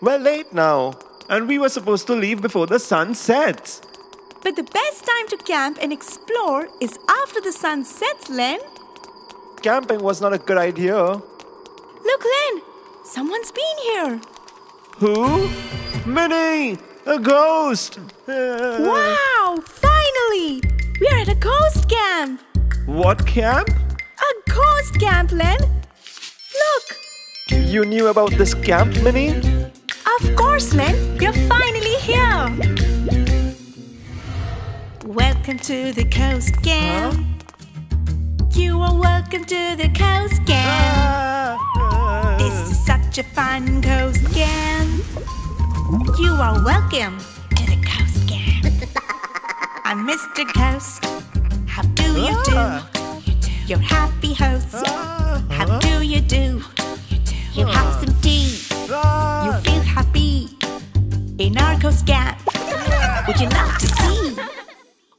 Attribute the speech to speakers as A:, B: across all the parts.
A: we're late now. And we were supposed to leave before the sun sets.
B: But the best time to camp and explore is after the sun sets, Len.
A: Camping was not a good idea.
B: Look, Len, someone's been here.
A: Who? Mini! A ghost!
B: Wow, finally! We are at a ghost camp.
A: What camp?
B: A ghost camp, Len. Look,
A: You knew about this camp, Mini?
B: Of course, Len, You're finally here. Welcome to the coast camp. You are welcome to the coast camp.
A: Ah,
B: This is such a fun coast camp. You are welcome to the coast camp. I'm Mr. Ghost. How do you do? Your happy host. How do you do? You have some in our coast camp. Would you love to see?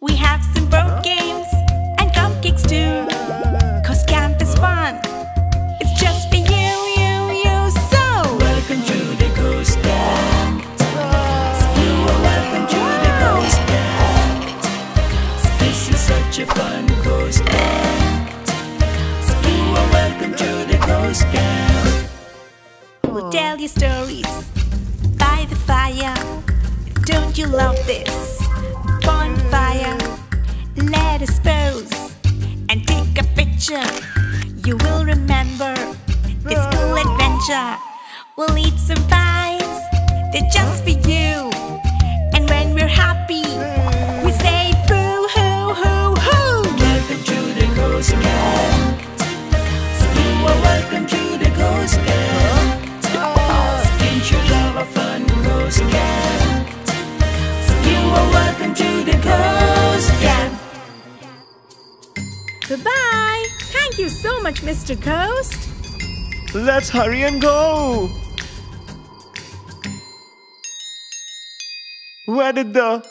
B: We have some board games and cupcakes too. Cause camp is fun. It's just for you, you, you. So welcome to the coast camp. You are welcome to the coast camp. This is such a fun coast camp. You are welcome to the coast camp. We'll tell you stories. Don't you love this bonfire? Let us pose and take a picture. You will remember this cool adventure. We'll eat some pies, they're just for you. Thank you so much, Mr. Ghost.
A: Let's hurry and go! Where did the.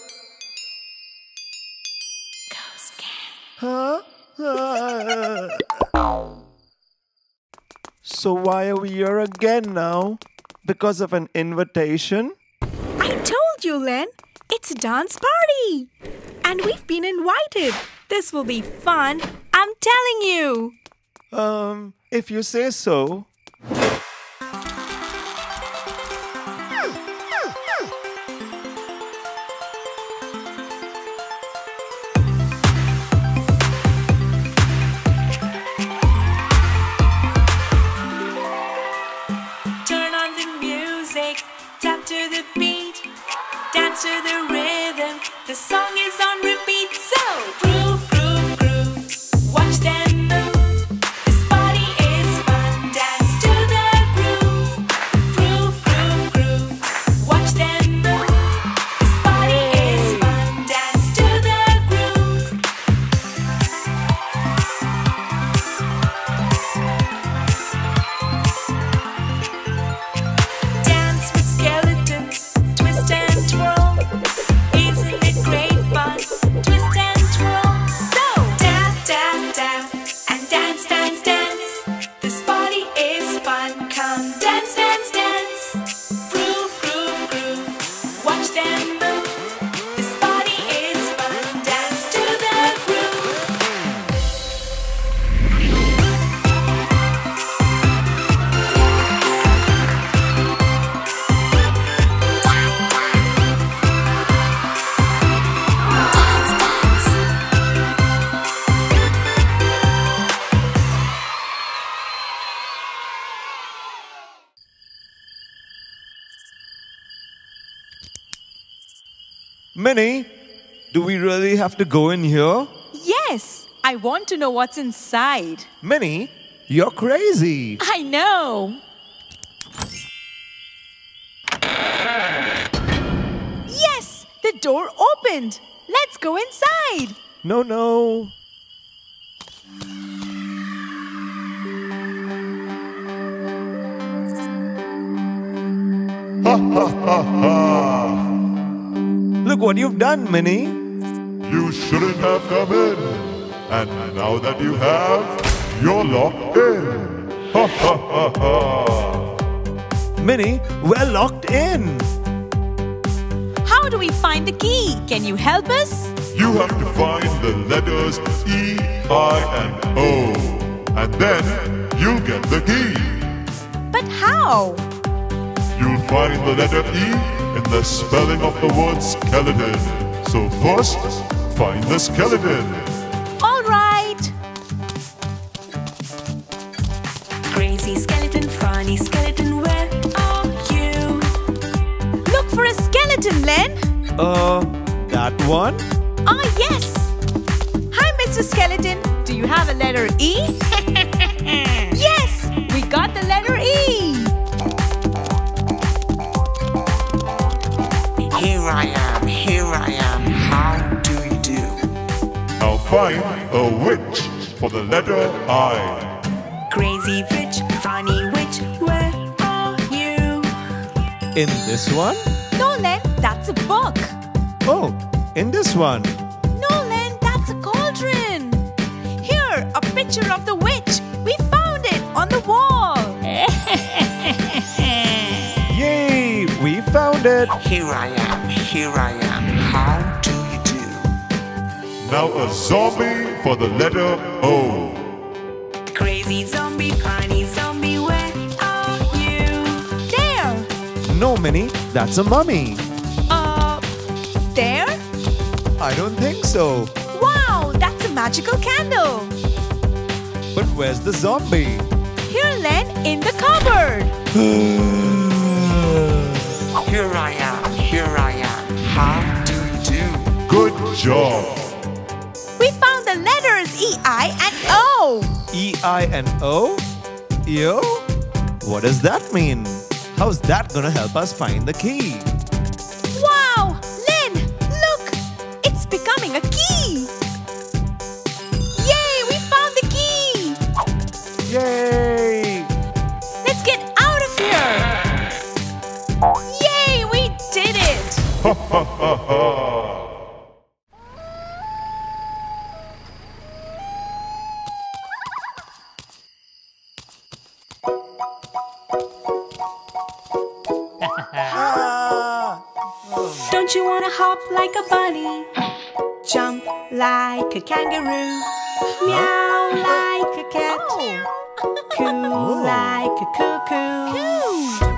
B: Ghost camp.
A: Huh? Ah. so, why are we here again now? Because of an invitation?
B: I told you, Len. It's a dance party. And we've been invited. This will be fun. I'm telling you.
A: Um, if you say so.
B: Tap to the beat, dance to the rhythm. The song is on
A: Mini, do we really have to go in here?
C: Yes, I want to know what's inside.
A: Mini, you're crazy.
C: I know. Yes, the door opened. Let's go inside.
A: No, no. Look what you've done, Mini.
D: You shouldn't have come in. And now that you have, you're locked in. Ha ha ha ha.
A: Mini, we're locked in.
C: How do we find the key? Can you help us?
D: You have to find the letters E, I, and O. And then you'll get the key.
C: But how?
D: You'll find the letter E in the spelling of the word skeleton. So first, find the skeleton.
C: All right.
B: Crazy skeleton, funny skeleton, where are you?
C: Look for a skeleton, Len.
A: Uh, that one?
C: Ah, yes. Hi, Mr. Skeleton. Do you have a letter E? yes, we got the letter E.
E: I am, here I am. How do you do?
D: Now find a witch for the letter I.
B: Crazy witch, funny witch, where are you?
A: In this one?
C: No, Len, that's a book.
A: Oh, in this one.
C: No, Len, that's a cauldron. Here, a picture of the witch. Found it.
E: Here I am, here I am. How do you do?
D: Now a zombie for the letter O.
B: Crazy zombie, funny zombie, where are you?
C: There.
A: No, Mini, that's a mummy.
C: Uh, there?
A: I don't think so.
C: Wow, that's a magical candle.
A: But where's the zombie?
C: Here, Len, in the cupboard.
E: Here I am, here I am. How do you do?
D: Good job.
C: We found the letters E, I, and O.
A: E I N O? Yo? What does that mean? How's that gonna help us find the key?
B: Don't you wanna hop like a bunny? Jump like a kangaroo? Meow like a oh. cat? Coo oh. like a cuckoo?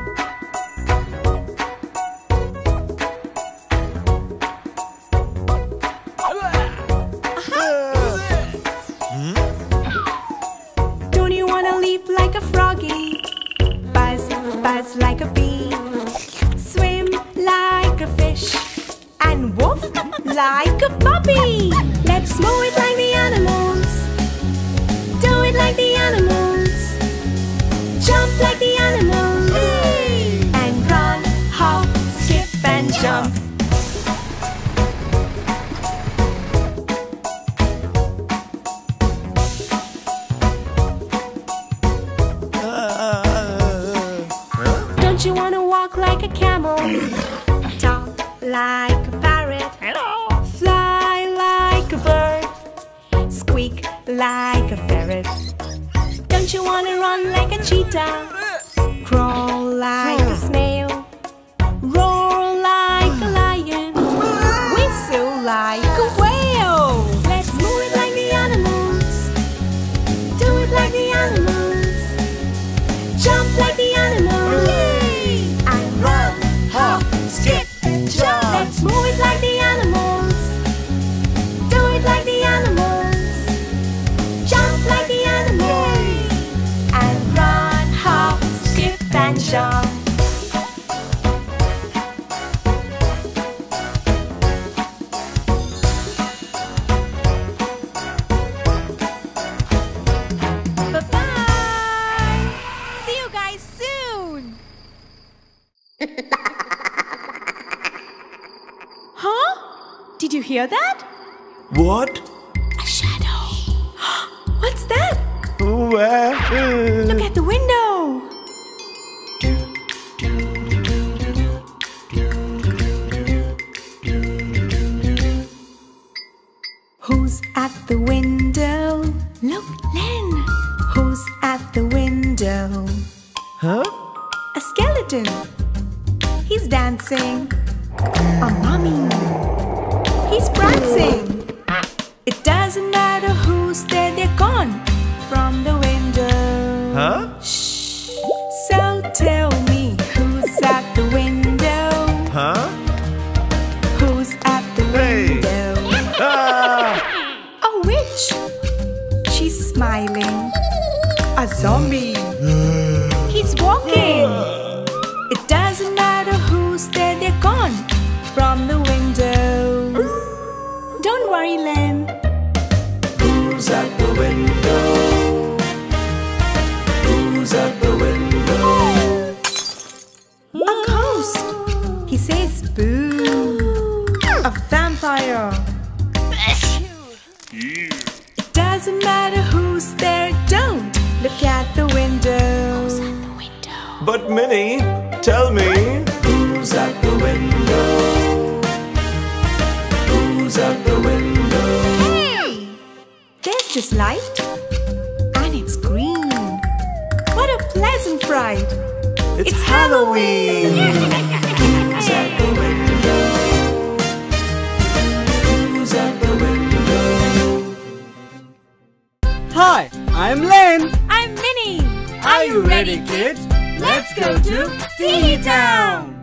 B: Like a ferret. Don't you wanna run like a cheetah? Did you hear that?
A: What?
B: A shadow. What's that?
A: Where?
B: Look at the window. Who's at the window? Look, Len. Who's at the window?
A: Huh?
B: A skeleton. He's dancing. A mummy. He's. It doesn't matter who's Who's at the window? A ghost. He says boo. A vampire. It doesn't matter who's there, don't look at the window.
A: But Mini, tell me, who's at the window? Who's at the window?
B: Hey! There's this light, fright!
A: It's,
B: It's
A: Halloween. who's at the window? Who's at the window?
F: Hi, I'm Len.
B: I'm Mini.
F: Are you ready, kids? Let's go to Teehee Town.